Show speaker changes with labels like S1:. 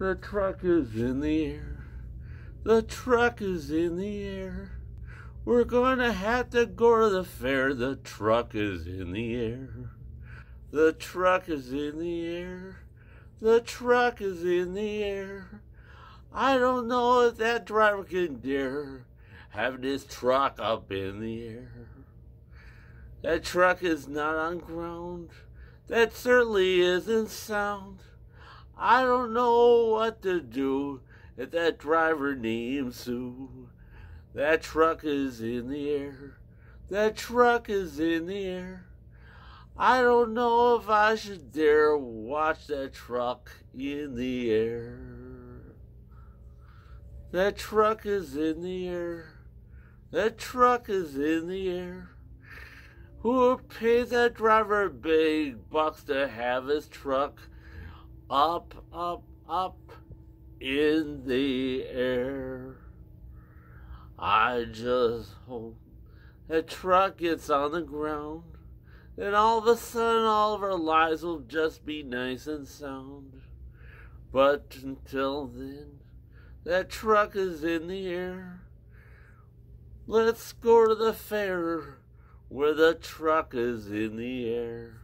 S1: The truck is in the air. The truck is in the air. We're gonna have to go to the fair. The truck is in the air. The truck is in the air. The truck is in the air. I don't know if that driver can dare have this truck up in the air. That truck is not on ground. That certainly isn't sound. I don't know what to do if that driver named Sue. That truck is in the air. That truck is in the air. I don't know if I should dare watch that truck in the air. That truck is in the air. That truck is in the air. Who pays that driver big bucks to have his truck up, up, up in the air. I just hope that truck gets on the ground, and all of a sudden all of our lives will just be nice and sound. But until then, that truck is in the air. Let's go to the fair where the truck is in the air.